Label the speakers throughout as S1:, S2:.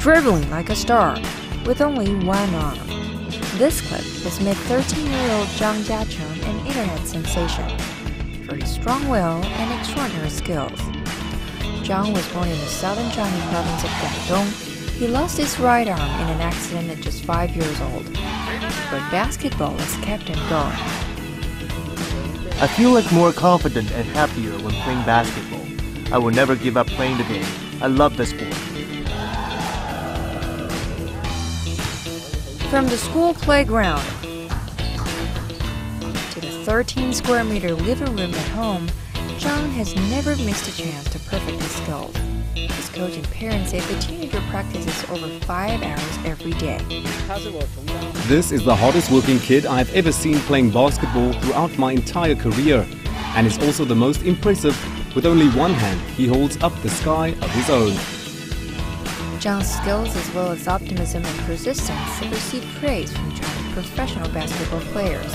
S1: dribbling like a star, with only one arm. This clip has made 13-year-old Zhang Jiacheng an internet sensation for his strong will and extraordinary skills. Zhang was born in the southern Chinese province of Guangdong. He lost his right arm in an accident at just five years old, but basketball has kept him going.
S2: I feel like more confident and happier when playing basketball. I will never give up playing the game. I love the sport.
S1: From the school playground to the 13 square meter living room at home, Zhang has never missed a chance to perfect his skills. His coach and parents say the teenager practices over five hours every day.
S3: This is the hardest working kid I've ever seen playing basketball throughout my entire career, and is also the most impressive. With only one hand, he holds up the sky of his own.
S1: Zhang's skills as well as optimism and persistence have received praise from Chinese professional basketball players.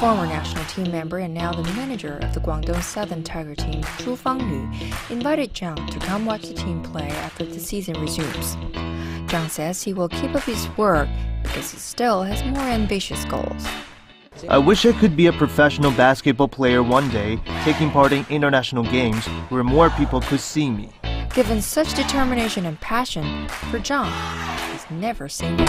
S1: Former national team member and now the manager of the Guangdong Southern Tiger team, Zhu Fangyu, invited Zhang to come watch the team play after the season resumes. Zhang says he will keep up his work because he still has more ambitious goals.
S2: I wish I could be a professional basketball player one day, taking part in international games where more people could see me.
S1: Given such determination and passion, for Zhang he's never seen it.